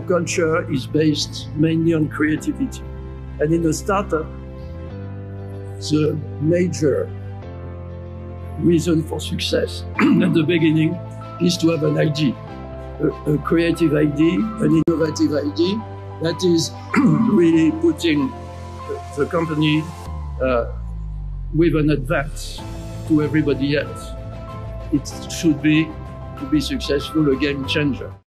our culture is based mainly on creativity. And in a startup, the major reason for success at the beginning is to have an idea, a, a creative idea, an innovative idea that is really putting the company uh, with an advance to everybody else. It should be, to be successful, a game changer.